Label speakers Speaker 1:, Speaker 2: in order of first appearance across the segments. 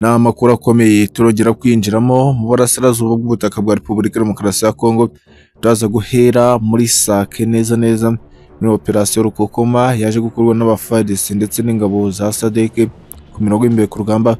Speaker 1: Ni amakuru akomeye. Turongera kwinjiramo mu burasirazuba bw'ubutaka bwa Repubulika Demokarasi ya Kongo, turaza guhera muri Sake neza neza muri operasiyo Rukokoma yaje gukorwa n'abafadisi ndetse n'ingabo za Sadeke ku mirongo y'imbere ku rugamba,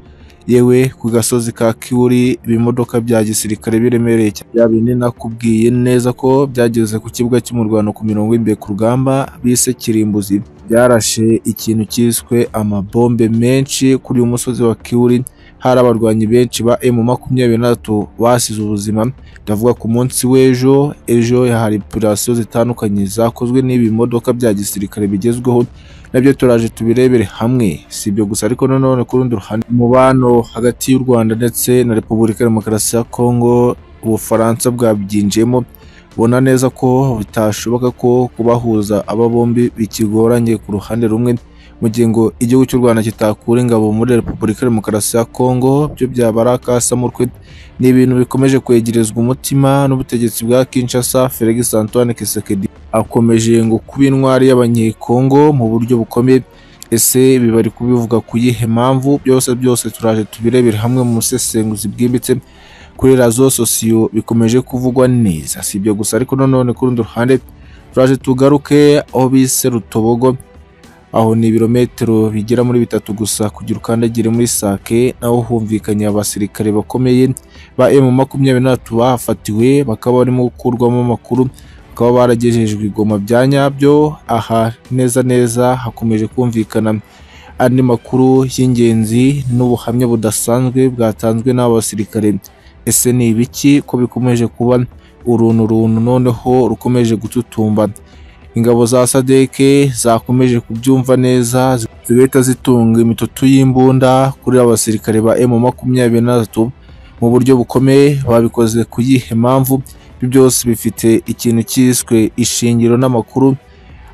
Speaker 1: yewe ku gasozi ka Kiwuri ibimodoka bya gisirikare biremereye bya bindi nakubwiye neza ko byageze ku kibuga cy'umurwano ku mirongo y'imbere ku rugamba bise kirimbuzi, byarashe ikintu cyiswe amabombe menshi kuri uyu musozi wa Kiwuri hari abarwanyi benshi ba emu makumyabiri na batatu basize ubuzima. Ndavuga ku munsi w'ejo ejo hari operasiyo zitandukanye zakozwe n'ibi bimodoka bya gisirikare bigezweho na byo turaje tubirebere hamwe si ibyo gusa. Ariko nanone ku rundi ruhande umubano hagati y'u Rwanda ndetse na Repubulika Demokarasi ya Kongo Ubufaransa bwabyinjiyemo ubona neza ko bitashoboka ko kubahuza aba bombi bikigoranye ku ruhande rumwe. Mu gihe ngo igihugu cy'u Rwanda kitakura ingabo muri Repubulika Demokarasi ya Kongo byo byaba ari akasamutwe ni ibintu bikomeje kwegerezwa umutima n'ubutegetsi bwa Kinshasa Felix Antoine Tshisekedi. Akomeje ngo kuba intwari y'abanyekongo mu buryo bukomeye. Ese ibi bari kubivuga ku yihe mpamvu? Byose byose turaje tubirebere hamwe mu busesenguzi bwimbitse kuri razo sosiyo bikomeje kuvugwa neza si ibyo gusa ariko nanone ku rundi ruhande turaje tugaruke aho bise Rutobogo aho ni ibirometero bigera muri bitatu gusa kugira ukandagire muri Sake naho humvikanye abasirikare bakomeye ba emu makumyabiri na batatu bahafatiwe bakaba barimo gukurwamo amakuru bakaba baragejejwe igoma bya nyabyo aha neza neza hakomeje kumvikana. Andi makuru y'ingenzi n'ubuhamya budasanzwe bwatanzwe n'aba basirikare ese ni ibiki ko bikomeje kuba? Uruntu runtu noneho rukomeje gututumba. Ingabo za sadeke zakomeje kubyumva neza zigahita zitunga imitutu y'imbunda kuri abasirikare ba emu makumyabiri na batatu mu buryo bukomeye babikoze ku yihe mpamvu? Ibyo byose bifite ikintu cyiswe ishingiro n'amakuru.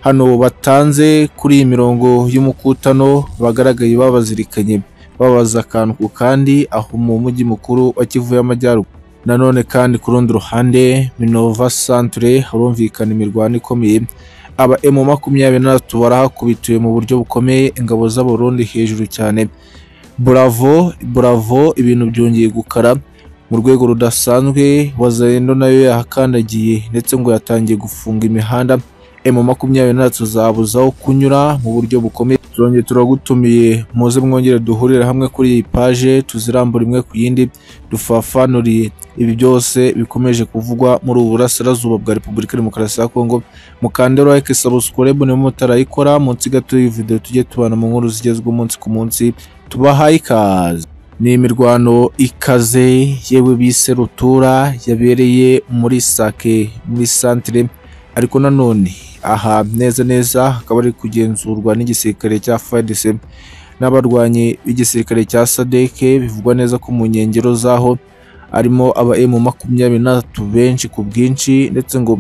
Speaker 1: Hano batanze kuri iyi mirongo y'umukutano bagaragaye babazirikanye. Babaza akantu ku kandi aho mu mujyi mukuru wa Kivu y'Amajyaruguru. Nanone kandi ku rundi ruhande Minova Centre harumvikana imirwano ikomeye. Aba emu makumyabiri na batatu barahakubitiwe mu buryo bukomeye ingabo z'abarundi hejuru cyane. Bravo Bravo ibintu byongeye gukara. Mu rwego rudasanzwe Wazalendo na yo yahakandagiye ndetse ngo yatangiye gufunga imihanda. Emu makumyabiri na batatu zabuzaho kunyura mu buryo bukomeye. Turongeye turagutumiye muze mwongere duhurire hamwe kuri iyi paje tuzirambura imwe ku yindi dufafanuriye. Ibi byose bikomeje kuvugwa muri ubu burasirazuba bwa Repubulika Demokarasi ya Kongo. Mukande like subscribe niba mutarayikora munsi gato y'iyi video tujye tubana mu nkuru zigezweho umunsi ku munsi tubahaye ikaze. Ni imirwano ikaze yewe bise rutura yabereye muri Sake muri centre. Ariko nanone aha neza neza hakaba ari kugenzurwa n'igisirikare cya FARDC n'abarwanyi b'igisirikare cya Sadeke bivugwa neza ko mu nkengero zaho harimo aba emu makumyabiri na batatu benshi ku bwinshi ndetse ngo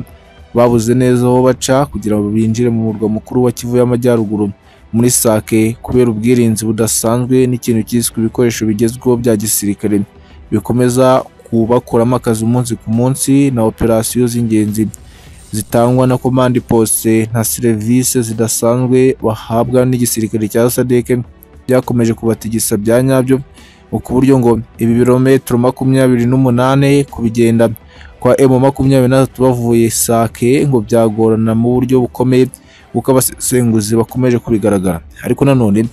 Speaker 1: babuze neza aho baca kugira ngo binjire mu murwa mukuru wa Kivu y'Amajyaruguru. Muri Sake kubera ubwirinzi budasanzwe n'ikintu cyiswe ibikoresho bigezweho bya gisirikare bikomeza kubakuramo akazi umunsi ku munsi na operasiyo z'ingenzi. Zitangwa na komandi poste nka serivisi zidasanzwe bahabwa n'igisirikare cya Sadeke byakomeje kubatigisa bya nyabyo ku buryo ngo ibi birometero makumyabiri n'umunani kubigenda kwa emu makumyabiri na batatu bavuye Sake ngo byagorana mu buryo bukomeye kuko abasenguzi bakomeje kubigaragara. Ariko nanone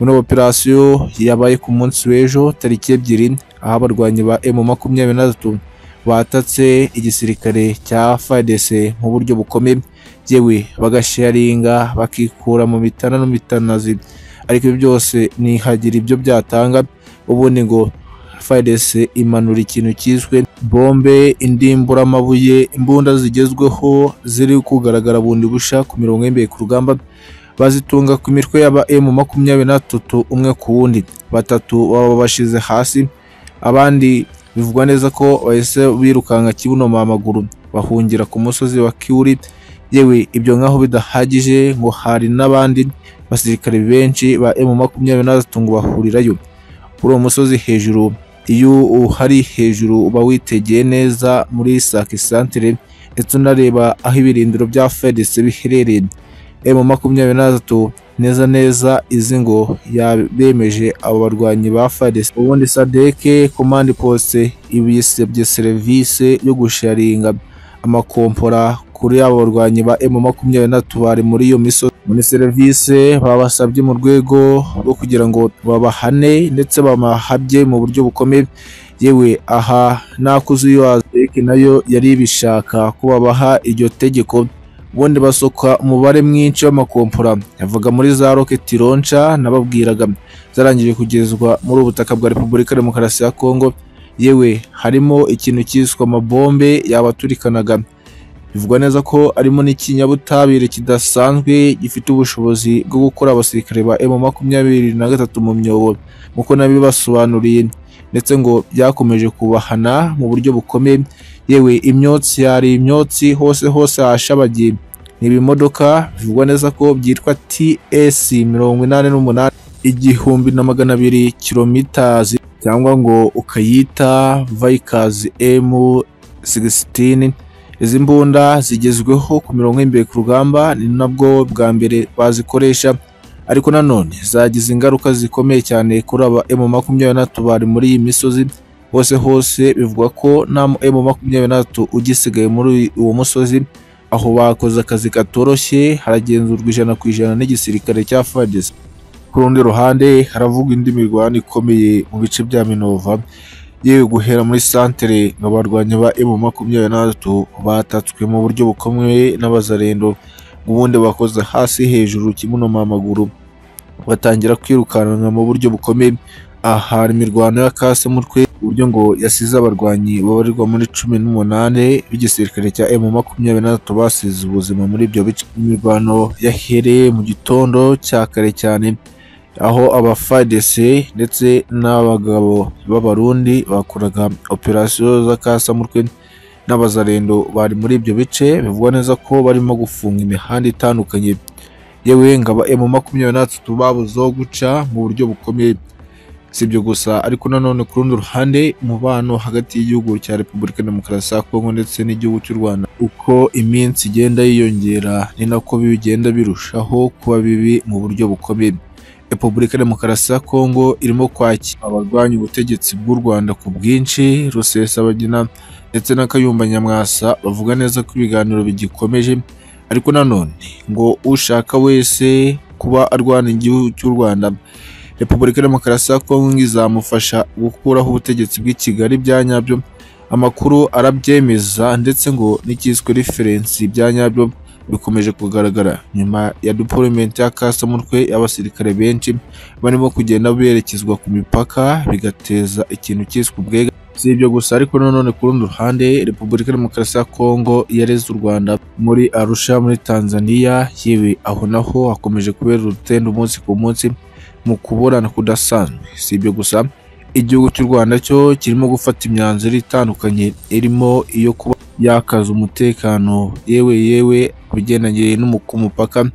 Speaker 1: muri operasiyo yabaye ku munsi w'ejo tariki ebyiri aho abarwanyi ba emu makumyabiri na batatu batatse igisirikare cya FARDC mu buryo bukomeye. Yewe bagasharinga bakikura mu mitana n'mitanazi ariko ibi byose ntihagira ibyo byatanga. Ubundi ngo FARDC imanura ikintu cyiswe bombe indimburamabuye imbunda zigezweho ziri kugaragara bundi busha ku mirongo y'imbere ku rugamba. Bazitunga ku mitwe y'aba emu makumyabiri na batatu umwe ku wundi. Batatu baba bashize hasi abandi bivugwa neza ko bahise birukanka kibunoma amaguru bahungira ku musozi wa Kiwuri yewe ibyo nkaho bidahagije ngo hari n'abandi basirikare benshi ba emu makumyabiri na batatu ngo bahurirayo. Kuri uwo musozi hejuru iyo uhari hejuru uba witegeye neza muri Sake Centre ndetse unareba aho ibirindiro bya FARDC biherereye. M makumyabiri na gatatu neza neza izi ngo yabemeje abo barwanyi ba FARDC ubundi sadeke command post ibisebye serivisi yo gusharinga amakompora kuri abo barwanyi ba M makumyabiri na bari muri iyo misozi muri serivisi babasabye mu rwego rwo kugira ngo babahane ndetse babahabye mu buryo bukomeye. Yewe aha nakuze iyo azeki na yo yari ibishaka ko babaha iryo tegeko. Ubundi basoka umubare mwinshi w'amakompora. Yavuga muri za rocket launcher nababwiraga. Zarangije kugezwa muri ubutaka bwa Repubulika Demokarasi ya Kongo yewe harimo ikintu cyiswe amabombe yabaturikanaga. Bivugwa neza ko harimo n'ikinyabutabire kidasanzwe gifite ubushobozi bwo gukora abasirikare ba M makumyabiri na gatatu mu myobo nk'uko nabibasobanuriye ndetse ngo byakomeje kubahana mu buryo bukomeye. Yewe imyotsi yari imyotsi hose hose hashabagiye. Ni ibimodoka bivugwa neza ko byitwa TS mirongo inani n'umunani. Igihumbi na magana abiri kilomitazi cyangwa ngo ukayita Vickers M16 izi mbunda zigezweho ku mirongo y'imbere ku rugamba ni nabwo bwa mbere bazikoresha. Ariko nanone zagize ingaruka zikomeye cyane kuri aba M makumyabiri na gatatu bari muri iyi misozi. Hose hose bivugwa ko nta M makumyabiri na gatatu ugisigaye muri uwo musozi aho bakoze akazi katoroshye haragenzurwa ijana ku ijana n'igisirikare cya FARDC ku rundi ruhande haravugwa indi mirwano ikomeye mu bice bya Minova yewe guhera muri santere ngo abarwanyi ba M makumyabiri na gatatu batatswe mu buryo bukomeye n'abazarendo ubundi bakoze hasi hejuru kimunoma amaguru. Batangira kwirukanka mu buryo bukomeye. Aha imirwano ya mutwe uburyo ngo yasize abarwanyi babarirwa muri cumi n'umunani b'igisirikare cya M makumyabiri na gatatu basize ubuzima muri ibyo bice imirwano yahereye mu gitondo cya kare cyane. Aho aba FARDC ndetse n'abagabo b'abarundi bakoraga operasiyo z'akasamutwe n'abazarendo bari muri ibyo bice bivugwa neza ko barimo gufunga imihanda itandukanye. Yewe ngo aba M makumyabiri na gatatu babuze aho guca mu buryo bukomeye. Si ibyo gusa ariko nanone ku rundi ruhande umubano hagati y'igihugu cya Repubulika Demokarasi ya Kongo ndetse n'igihugu cy'u Rwanda uko iminsi igenda yiyongera ni nako bigenda birushaho kuba bibi mu buryo bukomeye. Repubulika Demokarasi ya Kongo irimo kwakira abarwanya ubutegetsi bw'u Rwanda ku bwinshi Rusesabagina ndetse na Kayumba Nyamwasa bavuga neza ko ibiganiro bigikomeje ariko nanone ngo ushaka wese kuba arwana igihugu cy'u Rwanda Repubulika Demokarasi ya Kongo izamufasha gukuraho ubutegetsi bw'i Kigali bya nyabyo amakuru arabyemeza ndetse ngo n'icyiswe referensi bya nyabyo bikomeje kugaragara. Nyuma ya deployment y'akasamutwe y'abasirikare benshi barimo kugenda berekezwa ku mipaka bigateza ikintu cyiswe ubwega. Si ibyo gusa ariko nanone ku rundi ruhande Repubulika Demokarasi ya Kongo yareze u Rwanda muri Arusha muri Tanzania yewe aho naho hakomeje kubera urutendo umunsi ku munsi. Mu kuburana kudasanzwe si ibyo gusa? Igihugu cy'u Rwanda cyo kirimo gufata imyanzuro itandukanye irimo iyo kuba yakaza umutekano yewe yewe ku bigendanye n'umupaka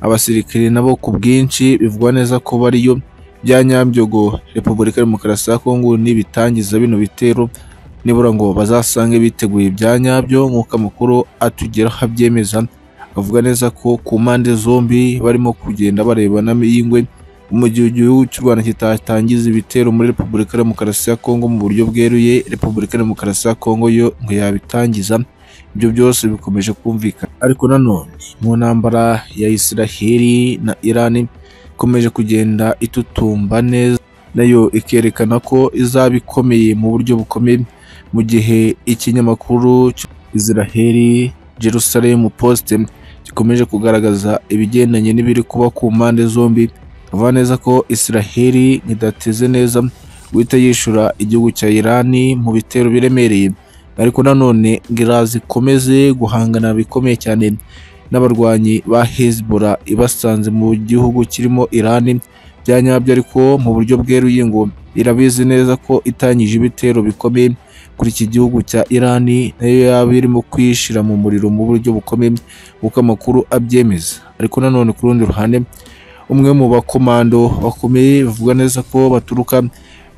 Speaker 1: abasirikare nabo ku bwinshi bivugwa neza ko bariyo. Bya nyabyogo Repubulika Demokarasi ya Kongo nibitangiza bino bitero nibura ngo bazasange biteguye bya nyabyo nk'uko amakuru atugeraho abyemeza. Avuga neza ko ku mpande zombi barimo kugenda barebana y'ingwe mu gihe igihugu cy'u Rwanda kitatangiza ibitero muri Repubulika Demokarasi ya Kongo mu buryo bweruye Repubulika Demokarasi ya Kongo yo ngo yabitangiza ibyo byose bikomeje kumvikana. Ariko nanone mu ntambara ya Israheli na Iran ikomeje kugenda itutumba neza na yo ikerekana ko izaba ikomeye mu buryo bukomeye mu gihe ikinyamakuru Israheli Jerusalem Post gikomeje kugaragaza ibigendanye n'ibiri kuba ku mpande zombi avuga neza ko Israheli idateze neza guhita yishura igihugu cya Irani mu bitero biremereye. Ariko nanone ngo iraza ikomeze guhangana bikomeye cyane n'abarwanyi ba Hezbollah ibasanze mu gihugu kirimo Irani bya nyabyo ariko mu buryo bweruye ngo irabizi neza ko itangije ibitero bikomeye kuri iki gihugu cya Irani na yo yaba irimo kwishira mu muriro mu buryo bukomeye kuko amakuru abyemeza. Ariko nanone ku rundi ruhande umwe mu bakomando bakomeye bavuga neza ko baturuka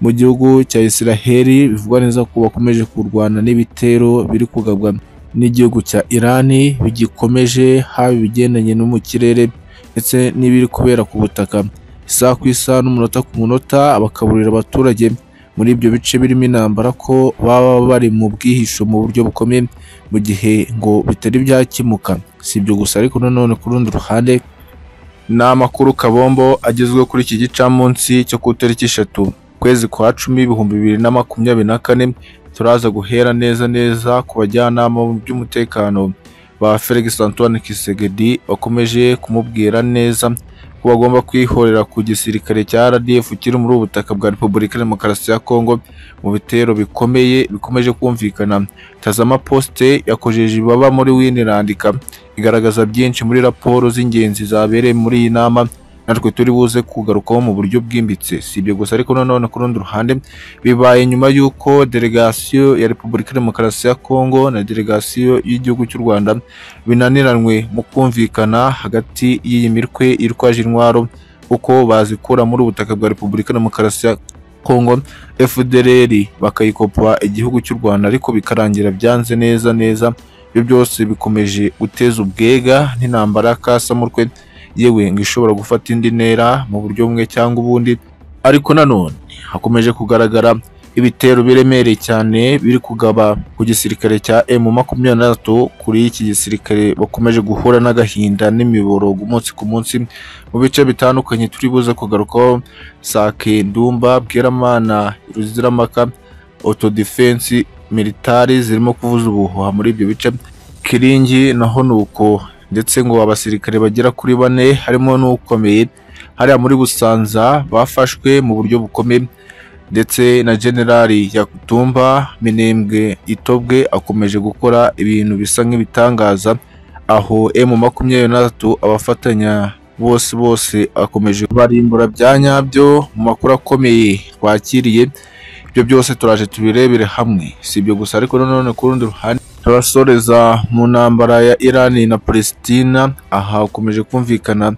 Speaker 1: mu gihugu cya Israheli bivugwa neza ko bakomeje kurwana n'ibitero biri kugabwa n'igihugu cya Irani bigikomeje haba ibigendanye no mu kirere ndetse n'ibiri kubera ku butaka. Isaha ku isaha n'umunota ku munota bakaburira abaturage. Muri ibyo bice birimo intambara ko baba bari mu bwihisho mu buryo bukomeye mu gihe ngo bitari byakemuka. Si ibyo gusa ariko nanone ku rundi ruhande ni amakuru kabombo agezweho kuri iki gicamunsi cyo ku itariki eshatu ukwezi kwa cumi ibihumbi bibiri na makumyabiri na kane turaza guhera neza neza ku bajyanama mu by'umutekano ba Felix Antoine Kisegedi bakomeje kumubwira neza ko bagomba kwihorera ku gisirikare cya RDF kiri muri ubu butaka bwa Repubulika Demokarasi ya Kongo mu bitero bikomeye bikomeje kumvikana. Tazama Poste yakojeje ibaba muri Winirandika igaragaza byinshi muri raporo z'ingenzi zabereye muri iyi nama natwe turi buze kugarukaho mu buryo bwimbitse si ibyo gusa ariko nanone ku rundi ruhande bibaye nyuma y'uko delegasiyo ya Repubulika ya Demokarasi ya Kongo na delegasiyo y'igihugu cy'u Rwanda binaniranywe mu kumvikana hagati y'iyi mitwe yitwaje intwaro uko bazikura muri ubutaka bwa Repubulika ya Demokarasi ya Kongo FDLR bakayikopa igihugu cy'u Rwanda ariko bikarangira byanze neza neza ibyo byose bikomeje guteza ubwega n'intambara kasamurwe. Yewe ngo ishobora gufata indi ntera mu buryo bumwe cyangwa ubundi. Ariko nanone hakomeje kugaragara ibitero biremereye cyane biri kugaba ku gisirikare cya M makumyabiri na gatatu kuri iki gisirikare bakomeje guhura n'agahinda n'imiborogo umunsi ku munsi mu bice bitandukanye. Turi buze kugarukaho Sake Ndumba Bweramana Ruziramaka Autodefense militari zirimo kuvuza ubuhuha muri ibyo bice Kiringi naho ni uko ndetse ngo abasirikare bagera kuri bane harimo n'ukomeye. Hariya muri Busanza bafashwe mu buryo bukomeye. Ndetse na generali Yakutumba Minembwe Itobwe akomeje gukora ibintu bisa nk'ibitangaza. Aho M makumyabiri na gatatu abafatanya bose bose akomeje kubarimbura bya nyabyo mu makuru akomeye twakiriye. Ibyo byose turaje tubirebere hamwe si ibyo gusa ariko nanone ku rundi ruhande turasoreza mu ntambara ya Iran na Palestina aha hakomeje kumvikana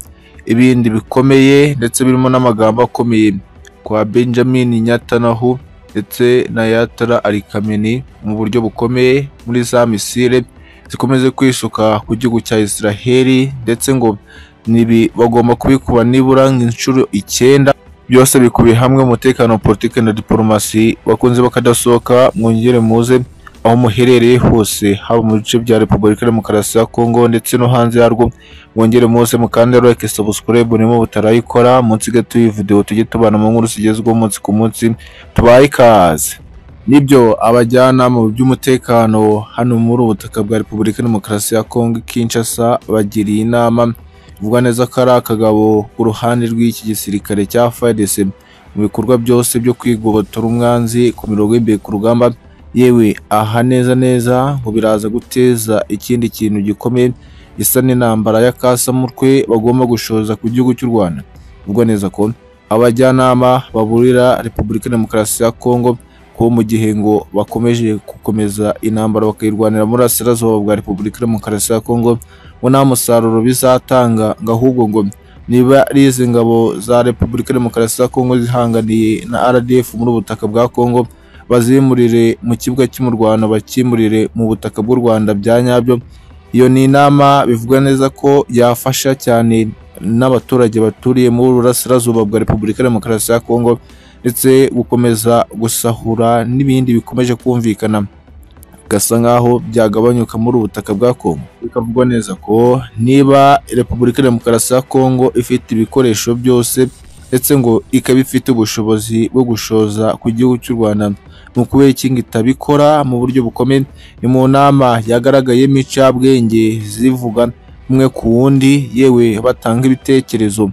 Speaker 1: ibindi bikomeye ndetse birimo n'amagambo akomeye kwa Benjamin Netanyahu ndetse na Yatara Ali Khamenei mu buryo bukomeye muri za misile zikomeze kwisuka ku gihugu cya Israel ndetse ngo nibi bagomba kubikuba nibura inshuro icyenda. Byose bikubiye hamwe umutekano politiki na diplomasi. Bakunze bakadasohoka mwongere muze aho muherereye hose haba mu bice bya Repubulika Demokarasi ya Kongo ndetse no hanze yarwo mwongere muze mukande like subscribe nimo butarayikora munsi gato iyi video tujye tubana mu nkuru zigezweho umunsi ku munsi tubaye ikaze. Nibyo abajyanama mu by'umutekano hano muri ubu butaka bwa Repubulika Demokarasi ya Kongo Kinshasa bagiriye inama ivuga neza ko ari akagabo ku ruhande rw'iki gisirikare cya FARDC mu bikorwa byose byo kwigobotora umwanzi ku mirongo y'imbere ku rugamba yewe aha neza neza ngo biraza guteza ikindi kintu gikomeye gisa n'intambara ya kasamutwe bagomba gushoza ku gihugu cy'u Rwanda. Ubwo neza ko abajyanama baburira Repubulika Demokarasi ya Kongo ko mu gihe ngo bakomeje gukomeza intambara bakayirwanira muri Asirazuba bwa Repubulika Demokarasi ya Kongo ngo nta musaruro bizatanga ngo ahubwo ngo niba ari izi ngabo za Repubulika Demokarasi ya Kongo zihanganiye na RDF muri ubutaka bwa Kongo bazimurire mu kibuga cy'umurwano bakimurire mu butaka bw'u Rwanda bya nyabyo. Iyo ni inama bivuga neza ko yafasha cyane n'abaturage baturiye muri Burasirazuba bwa Repubulika Demokarasi ya Kongo ndetse gukomeza gusahura n'ibindi bikomeje kumvikana. Gasa nk'aho byagabanyuka muri ubu butaka bwa Kongo bikavugwa neza ko niba Repubulika Demokarasi ya Kongo ifite ibikoresho byose ndetse ngo ikaba ifite ubushobozi bwo gushoza ku gihugu cy'u Rwanda. Ni ukubera iki ngo itabikora mu buryo bukomeye? Ni mu nama yagaragayemo incabwenge zivuga umwe ku wundi yewe batanga ibitekerezo.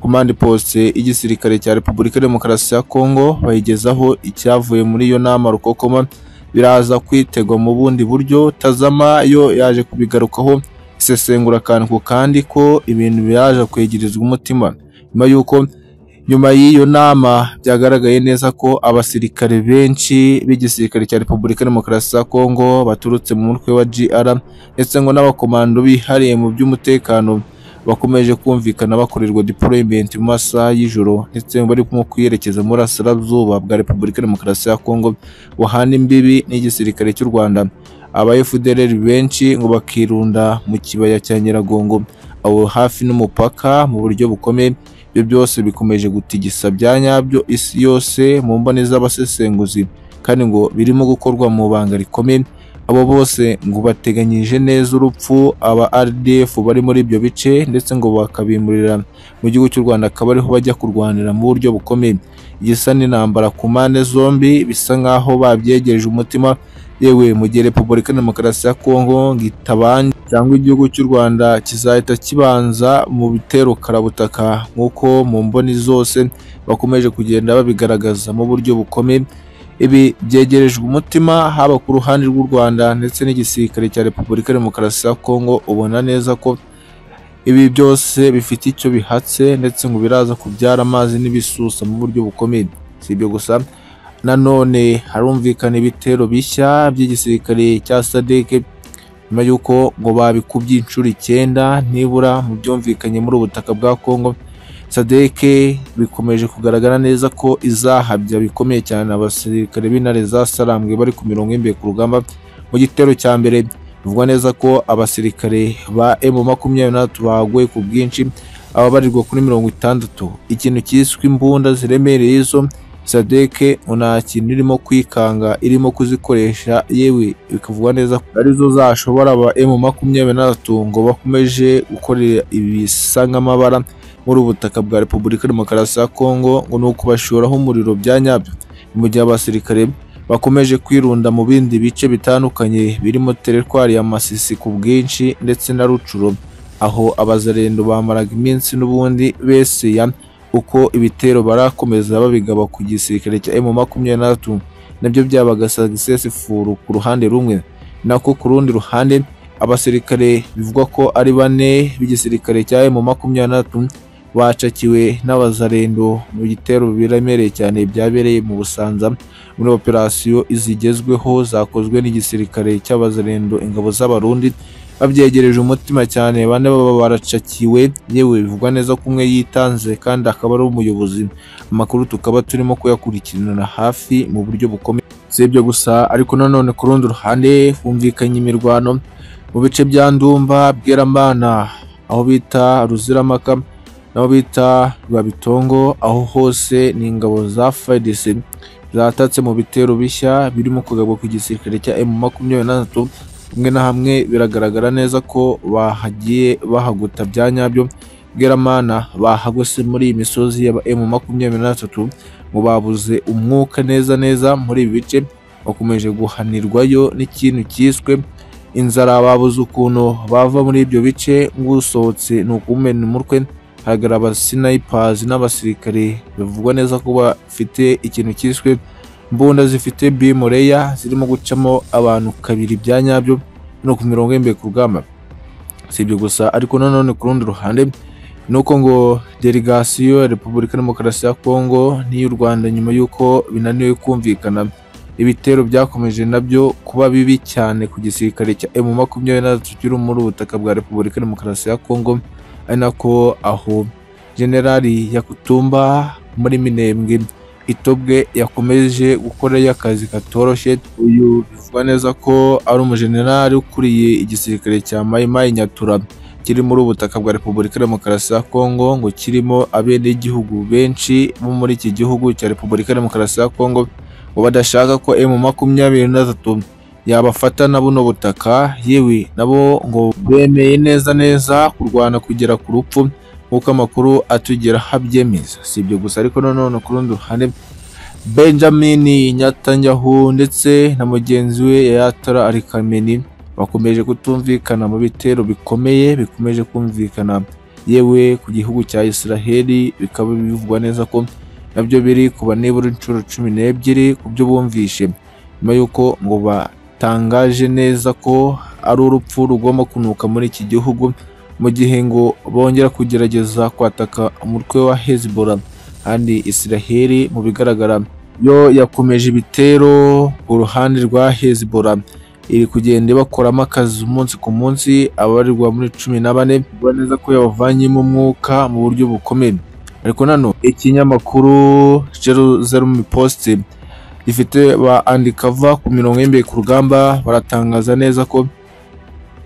Speaker 1: Komande poste y'igisirikare cya Repubulika Demokarasi ya Kongo bayigezaho icyavuye muri iyo nama rukokoma. Biraza kwitegwa mu bundi buryo. Tazama yo yaje kubigarukaho. Isesengura akantu kandi ko ibintu biraje kwegerezwa umutima. Nyuma y'uko nyuma y'iyo nama byagaragaye neza ko abasirikare benshi b'igisirikare cya Repubulika Demokarasi ya Kongo baturutse mu mutwe wa GR ndetse ngo n'abakomando bihariye mu by'umutekano bakomeje kumvikana bakorerwa deployment mu masaha y'ijoro ndetse bari kumwe kwiyerekeza muri Asirazuba bwa Repubulika Demokarasi ya Kongo buhana imbibi n'igisirikare cy'u Rwanda. Aba FDLR benshi ngo bakirunda mu kibaya cya Nyiragongo aho hafi n'umupaka mu buryo bukomeye ibyo byose bikomeje gutigisa bya nyabyo isi yose mu mboni z'abasesenguzi kandi ngo birimo gukorwa mu banga rikomeye. Abo bose ngo bateganyije neza urupfu aba RDF bari muri ibyo bice ndetse ngo bakabimurira mu gihugu cy'u Rwanda akaba ariho bajya kurwanira mu buryo bukomeye. Igisa n'intambara ku mpande zombi bisa nk'aho babyegereje umutima yewe mu gihe Repubulika ya Demokarasi ya Kongo ngo itabanje cyangwa igihugu cy'u Rwanda kizahita kibanza mu bitero karabutaka nk'uko mu mboni zose bakomeje kugenda babigaragaza mu buryo bukomeye. Ibi byegerejwe umutima haba ku ruhande rw'u Rwanda ndetse n'igisirikare cya Repubulika ya Demokarasi ya Kongo ubona neza ko ibi byose bifite icyo bihatse ndetse ngo biraza kubyara amazi n'ibisusa mu buryo bukomeye. Si ibyo gusa nanone harumvikana ibitero bishya by'igisirikare cya SADC nyuma y'uko ngo babikubye inshuro icyenda nibura mu byumvikanye muri ubu butaka bwa Kongo SADC bikomeje kugaragara neza ko izahabya bikomeye cyane abasirikare b'intare zasarambwe bari ku mirongo y'imbere ku rugamba mu gitero cya mbere. Bivugwa neza ko abasirikare ba M makumyabiri na batatu baguye ku bwinshi ababarirwa kuri mirongo itandatu. Ikintu cyiswe imbunda ziremereye izo SADC nta kintu irimo kwikanga irimo kuzikoresha yewe bikavugwa neza ari zo zashobora aba M makumyabiri na batatu ngo bakomeje gukorera ibisa nk'amabara muri ubu butaka bwa Repubulika Demokarasi ya Kongo ngo ni ukubashoraho umuriro bya nyabyo. Mu gihe abasirikare bakomeje kwirunda mu bindi bice bitandukanye birimo teritwari ya Masisi ku bwinshi ndetse na Rucuro aho abazarendo bamaraga iminsi n'ubundi beseya uko ibitero barakomeza babigaba ku gisirikare cya M makumyabiri na gatatu na byo byabaga successful ku ruhande rumwe. Nako ku rundi ruhande abasirikare bivugwa ko ari bane b'igisirikare cya M makumyabiri na gatatu bacakiwe n'abazarendo mu gitero biremereye cyane byabereye mu Busanza. Muri operasiyo izigezweho zakozwe n'igisirikare cy'abazarendo ingabo z'abarundi babyegereje umutima cyane bane baba baracakiwe yewe bivugwa neza ko umwe yitanze kandi akaba ari umuyobozi. Amakuru tukaba turimo kuyakurikirana hafi mu buryo bukomeye. Si ibyo gusa ariko nanone ku rundi ruhande humvikanye imirwano mu bice bya Ndumba Bweramana aho bita Ruziramaka n'aho bita Rwabitongo aho hose ni ingabo za FARDC zatatse mu bitero bishya birimo kugabwa ku gisirikare cya M makumyabiri na hamwe na hamwe biragaragara neza ko bahagiye bahaguta bya nyabyo. Bweramana bahagose muri iyi misozi ya M makumyabiri na gatatu ngo babuze umwuka neza neza muri ibi bice. Bakomeje guhanirwayo n'ikintu cyiswe inzara babuze ukuntu bava muri ibyo bice ng'usohotse ni ukumena umutwe hagaragara abasinayipazi n'abasirikare bivugwa neza ko bafite ikintu cyiswe imbunda zifite bimoreya zirimo gucamo abantu kabiri bya nyabyo no ku mirongo y'imbere ku rugamba. Si ibyo gusa ariko nanone ku rundi ruhande ni uko ngo delegasiyo ya repubulika demokarasi ya kongo n'iy'u rwanda nyuma y'uko binaniwe kumvikana. Ibitero byakomeje na byo kuba bibi cyane ku gisirikare cya emu makumyabiri na kiri muri ubutaka bwa repubulika demokarasi ya kongo ari nako aho. Generali yakutumba muri minembwe. Itobwe yakomeje gukorayo akazi katoroshye. Uyu bivugwa neza ko ari umujenerali ukuriye igisirikare cya mayimayi nyatura. Kiri muri ubutaka bwa repubulika ya demokarasi ya kongo ngo kirimo abenegihugu benshi bo muri iki gihugu cya repubulika ya demokarasi ya kongo ngo badashaka ko emu makumyabiri na gatatu yabafata na buno butaka. Yewe nabo ngo bemeye neza neza kurwana kugera ku rupfu. Nk'uko amakuru atugeraho abyemeza si ibyo gusa ariko nanone ku rundi ruhande benjamin nyatanyahu ndetse na mugenzi we yatara arikameni bakomeje kutumvikana mu bitero bikomeye bikomeje kumvikana yewe ku gihugu cya israheli bikaba bivugwa neza ko na byo biri kuba nibura inshuro cumi n'ebyiri ku byo bumvishe nyuma y'uko ngo batangaje neza ko ari urupfu rugomba kunuka muri iki gihugu mu gihe ngo bongera kugerageza kwataka umutwe wa Hezbollah kandi Israheli mu bigaragara. Yo yakomeje ibitero ku ruhande rwa Hezbollah. Iri kugenda ibakoramo akazi umunsi ku munsi abarirwa muri cumi na bane. Neza ko yabavanyemo umwuka mu buryo bukomeye. Ariko nano ikinyamakuru Jerusalem Post gifite ba andikava ku mirongo y'imbere ku rugamba baratangaza neza ko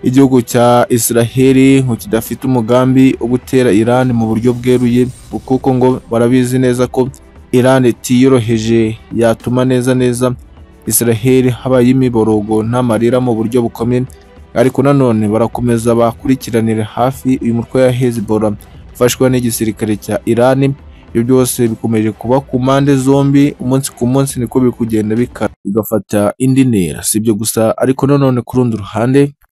Speaker 1: igihugu cya Israel ngo kidafite umugambi wo gutera Iran mu buryo bweruye kuko ngo barabizi neza ko Iran itiyoroheje yatuma neza neza Israel habaye imiborogo n'amarira mu buryo bukomeye. Ariko nanone barakomeza bakurikiranire hafi uyu mutwe wa Hezbollah ufashwa n'igisirikare cya Iran. Ibyo byose bikomeje kuba ku mpande zombi umunsi ku munsi niko biri kugenda bigafata indi ntera si ibyo gusa. Ariko nanone ku rundi ruhande